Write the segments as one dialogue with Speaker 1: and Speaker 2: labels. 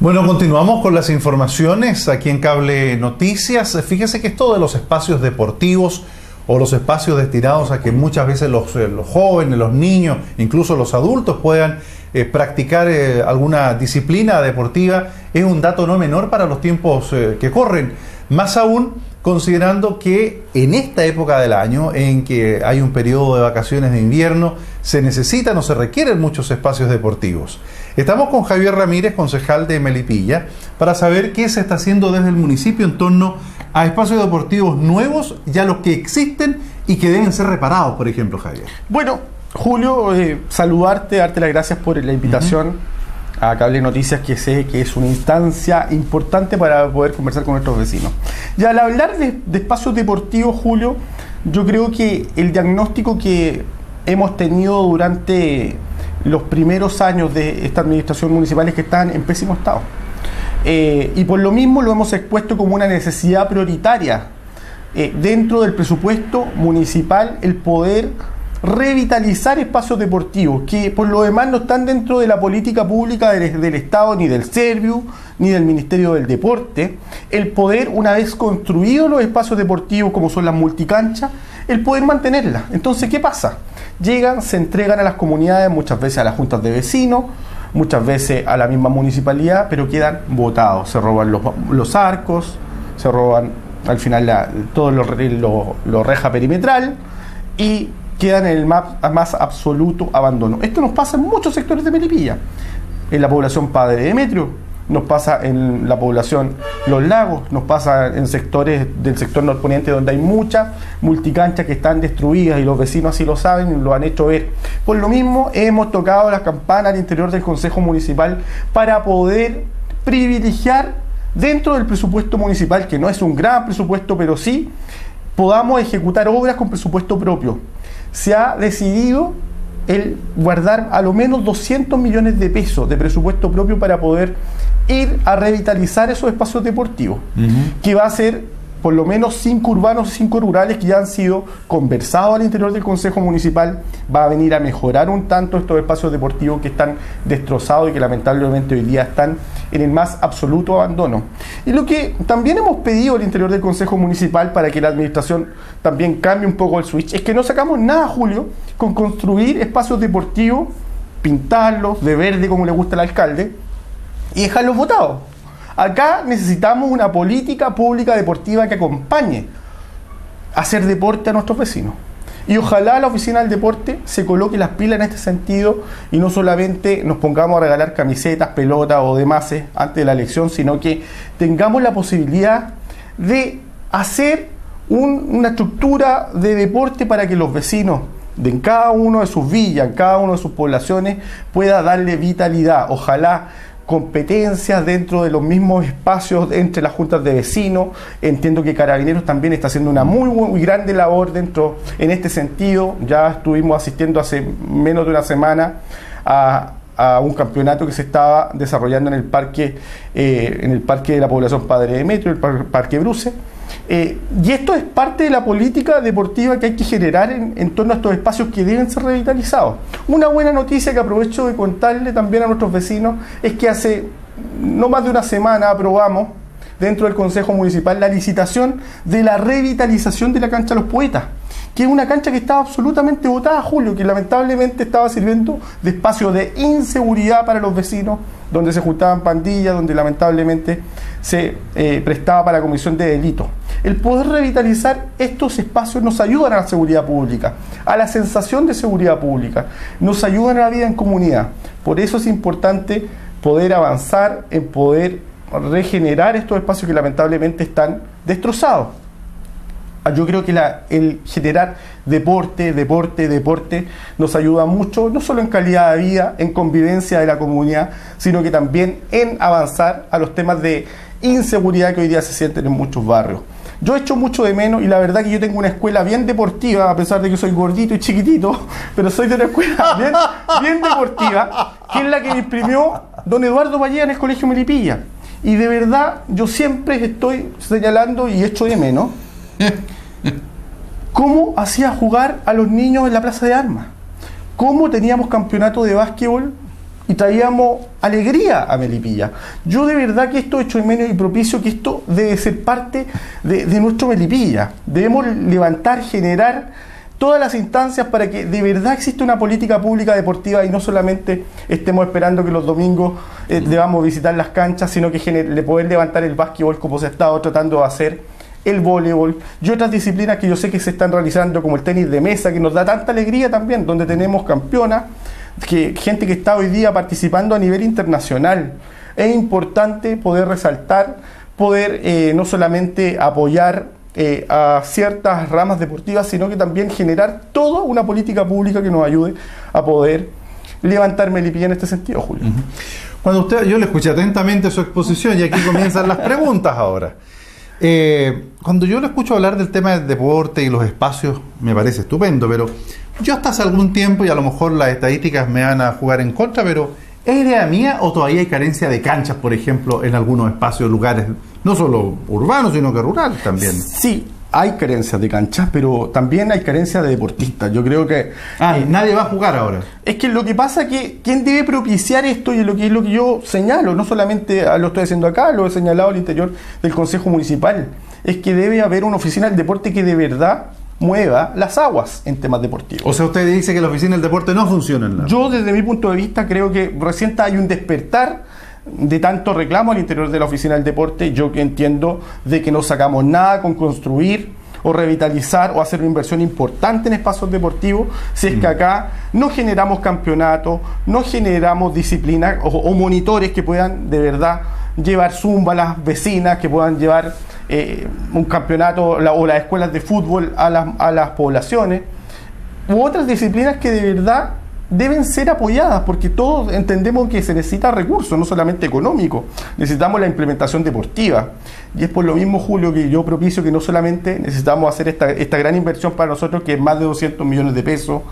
Speaker 1: Bueno, continuamos con las informaciones aquí en Cable Noticias. Fíjese que esto de los espacios deportivos o los espacios destinados a que muchas veces los, eh, jóvenes, los niños, incluso los adultos puedan eh, practicar eh, alguna disciplina deportiva es un dato no menor para los tiempos que corren. Más aún considerando que en esta época del año, en que hay un periodo de vacaciones de invierno, se necesitan o se requieren muchos espacios deportivos. Estamos con Javier Ramírez, concejal de Melipilla, para saber qué se está haciendo desde el municipio en torno a espacios deportivos nuevos y a los que existen y que deben ser reparados, por ejemplo, Javier.
Speaker 2: Bueno, Julio, eh, saludarte, darte las gracias por la invitación. A Cable Noticias, que sé que es una instancia importante para poder conversar con nuestros vecinos. Y al hablar de, espacios deportivos, Julio, yo creo que el diagnóstico que hemos tenido durante los primeros años de esta administración municipal es que están en pésimo estado. Eh, y por lo mismo lo hemos expuesto como una necesidad prioritaria eh, dentro del presupuesto municipal el poder revitalizar espacios deportivos que por lo demás no están dentro de la política pública del, Estado, ni del Serviu, ni del Ministerio del Deporte, el poder, una vez construidos los espacios deportivos como son las multicanchas, el poder mantenerlas. Entonces, ¿qué pasa? Llegan, se entregan a las comunidades, muchas veces a las juntas de vecinos, muchas veces a la misma municipalidad, pero quedan votados. Se roban los, arcos, se roban al final todo lo, lo, reja perimetral y quedan en el más, absoluto abandono. Esto nos pasa en muchos sectores de Melipilla. En la población Padre de Demetrio, nos pasa en la población Los Lagos, nos pasa en sectores del sector norponiente donde hay muchas multicanchas que están destruidas y los vecinos así lo saben y lo han hecho ver. Por lo mismo, hemos tocado las campanas al interior del Consejo Municipal para poder privilegiar dentro del presupuesto municipal, que no es un gran presupuesto, pero sí podamos ejecutar obras con presupuesto propio. Se ha decidido el guardar a lo menos 200 millones de pesos de presupuesto propio para poder ir a revitalizar esos espacios deportivos, que va a ser por lo menos cinco urbanos y cinco rurales que ya han sido conversados al interior del Consejo Municipal, va a venir a mejorar un tanto estos espacios deportivos que están destrozados y que lamentablemente hoy día están en el más absoluto abandono. Y lo que también hemos pedido al interior del Consejo Municipal para que la administración también cambie un poco el switch es que no sacamos nada, Julio, con construir espacios deportivos, pintarlos de verde como le gusta al alcalde y dejarlos votados Acá necesitamos una política pública deportiva que acompañe a hacer deporte a nuestros vecinos. Y ojalá la oficina del deporte se coloque las pilas en este sentido y no solamente nos pongamos a regalar camisetas, pelotas o demás antes de la elección, sino que tengamos la posibilidad de hacer una estructura de deporte para que los vecinos de cada uno de sus villas, en cada una de sus poblaciones, pueda darle vitalidad. Ojalá competencias dentro de los mismos espacios entre las juntas de vecinos. Entiendo que Carabineros también está haciendo una muy, muy grande labor dentro en este sentido. Ya estuvimos asistiendo hace menos de una semana a, un campeonato que se estaba desarrollando en el parque, eh, en el parque de la población Padre Demetrio, el parque Bruce eh, y esto es parte de la política deportiva que hay que generar en, torno a estos espacios que deben ser revitalizados. Una buena noticia que aprovecho de contarle también a nuestros vecinos es que hace no más de una semana aprobamos dentro del Consejo Municipal la licitación de la revitalización de la cancha de los poetas que es una cancha que estaba absolutamente botada, Julio, que lamentablemente estaba sirviendo de espacio de inseguridad para los vecinos, donde se juntaban pandillas, donde lamentablemente se eh, prestaba para comisión de delitos. El poder revitalizar estos espacios nos ayuda a la seguridad pública, a la sensación de seguridad pública, nos ayudan a la vida en comunidad. Por eso es importante poder avanzar en poder regenerar estos espacios que lamentablemente están destrozados. Ah, yo creo que el generar deporte, deporte, deporte nos ayuda mucho, no solo en calidad de vida, en convivencia de la comunidad, sino que también en avanzar a los temas de inseguridad que hoy día se sienten en muchos barrios. Yo echo mucho de menos y la verdad que yo tengo una escuela bien deportiva, a pesar de que soy gordito y chiquitito, pero soy de una escuela bien, bien deportiva, que es la que me imprimió don Eduardo Valle en el Colegio Melipilla. Y de verdad yo siempre estoy señalando y echo de menos ¿Cómo hacía jugar a los niños en la plaza de armas? ¿Cómo teníamos campeonato de básquetbol y traíamos alegría a Melipilla. Yo de verdad que esto hecho en menos y propicio que esto debe ser parte de, de nuestro Melipilla. Debemos levantar, generar todas las instancias para que de verdad exista una política pública deportiva y no solamente estemos esperando que los domingos eh, debamos visitar las canchas, sino que le poder levantar el básquetbol como se ha estado tratando de hacer, el voleibol y otras disciplinas que yo sé que se están realizando, como el tenis de mesa, que nos da tanta alegría también, donde tenemos campeonas, que, gente que está hoy día participando a nivel internacional. Es importante poder resaltar, poder eh, no solamente apoyar eh, a ciertas ramas deportivas, sino que también generar toda una política pública que nos ayude a poder levantar Melipilla en este sentido, Julio.
Speaker 1: Cuando usted, yo le escuché atentamente su exposición y aquí comienzan las preguntas ahora. Eh, cuando yo le escucho hablar del tema del deporte y los espacios, me parece estupendo, pero yo hasta hace algún tiempo, y a lo mejor las estadísticas me van a jugar en contra, pero ¿es idea mía o todavía hay carencia de canchas, por ejemplo, en algunos espacios, lugares no solo urbanos, sino que rurales también.
Speaker 2: Sí, hay carencias de canchas, pero también hay carencias de deportistas. Yo creo que...
Speaker 1: Ah, nadie va a jugar ahora.
Speaker 2: Es que lo que pasa es que quien debe propiciar esto y lo que es lo que yo señalo, no solamente lo estoy haciendo acá, lo he señalado al interior del Consejo Municipal, es que debe haber una oficina del deporte que de verdad mueva las aguas en temas deportivos.
Speaker 1: O sea, usted dice que la oficina del deporte no funciona.
Speaker 2: Yo desde mi punto de vista creo que recién hay un despertar de tanto reclamo al interior de la oficina del deporte, yo que entiendo de que no sacamos nada con construir o revitalizar o hacer una inversión importante en espacios deportivos si es que mm. acá no generamos campeonatos, no generamos disciplinas o, monitores que puedan de verdad llevar zumba a las vecinas, que puedan llevar eh, un campeonato o las escuelas de fútbol a las, poblaciones, u otras disciplinas que de verdad deben ser apoyadas porque todos entendemos que se necesita recursos, no solamente económicos, necesitamos la implementación deportiva. Y es por lo mismo, Julio, que yo propicio que no solamente necesitamos hacer esta, esta gran inversión para nosotros, que es más de 200 millones de pesos,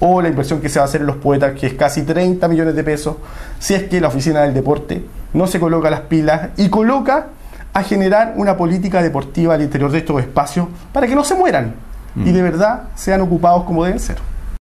Speaker 2: o la inversión que se va a hacer en los poetas, que es casi 30 millones de pesos, si es que la oficina del deporte no se coloca las pilas y coloca a generar una política deportiva al interior de estos espacios para que no se mueran y mm. de verdad sean ocupados como deben ser.